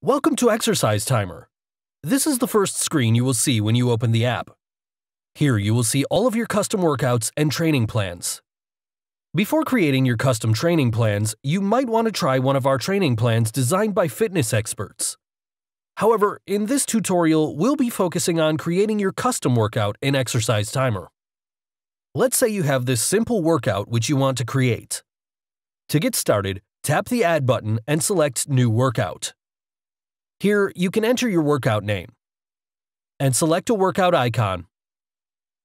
Welcome to Exercise Timer. This is the first screen you will see when you open the app. Here you will see all of your custom workouts and training plans. Before creating your custom training plans, you might want to try one of our training plans designed by fitness experts. However, in this tutorial, we'll be focusing on creating your custom workout in Exercise Timer. Let's say you have this simple workout which you want to create. To get started, tap the Add button and select New Workout. Here, you can enter your workout name and select a workout icon.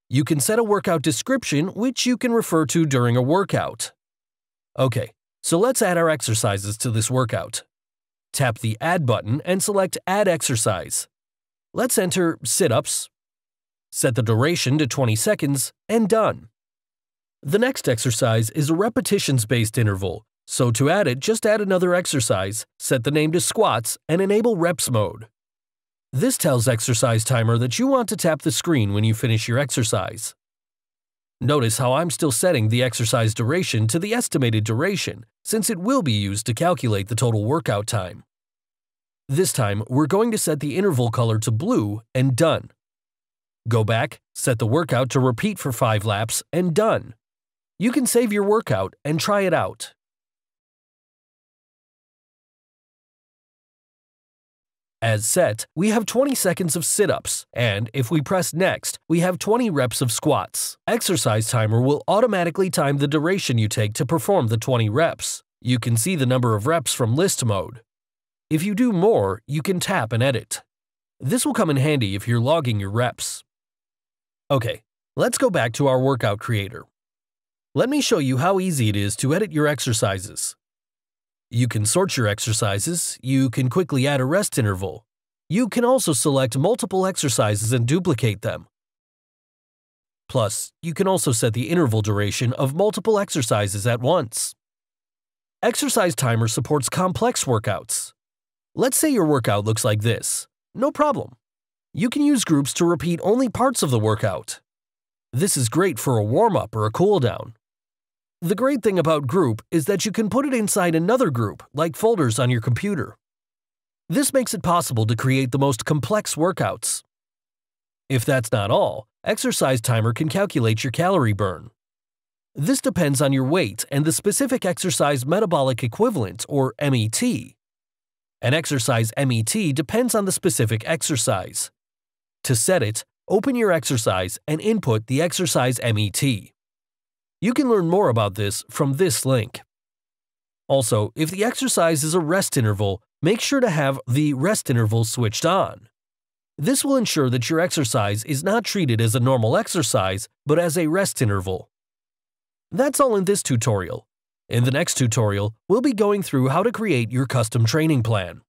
You can set a workout description, which you can refer to during a workout. Okay, so let's add our exercises to this workout. Tap the Add button and select Add Exercise. Let's enter sit-ups, set the duration to 20 seconds, and done. The next exercise is a repetitions-based interval, so to add it, just add another exercise, set the name to squats, and enable reps mode. This tells Exercise Timer that you want to tap the screen when you finish your exercise. Notice how I'm still setting the exercise duration to the estimated duration, since it will be used to calculate the total workout time. This time, we're going to set the interval color to blue and done. Go back, set the workout to repeat for 5 laps, and done. You can save your workout and try it out. As set, we have 20 seconds of sit-ups, and if we press next, we have 20 reps of squats. Exercise Timer will automatically time the duration you take to perform the 20 reps. You can see the number of reps from list mode. If you do more, you can tap and edit. This will come in handy if you're logging your reps. Okay, let's go back to our workout creator. Let me show you how easy it is to edit your exercises. You can sort your exercises, you can quickly add a rest interval. You can also select multiple exercises and duplicate them. Plus, you can also set the interval duration of multiple exercises at once. Exercise Timer supports complex workouts. Let's say your workout looks like this. No problem. You can use groups to repeat only parts of the workout. This is great for a warm-up or a cool-down. The great thing about Group is that you can put it inside another group, like folders on your computer. This makes it possible to create the most complex workouts. If that's not all, Exercise Timer can calculate your calorie burn. This depends on your weight and the specific exercise metabolic equivalent, or MET. An exercise MET depends on the specific exercise. To set it, open your exercise and input the exercise MET. You can learn more about this from this link. Also, if the exercise is a rest interval, make sure to have the rest interval switched on. This will ensure that your exercise is not treated as a normal exercise, but as a rest interval. That's all in this tutorial. In the next tutorial, we'll be going through how to create your custom training plan.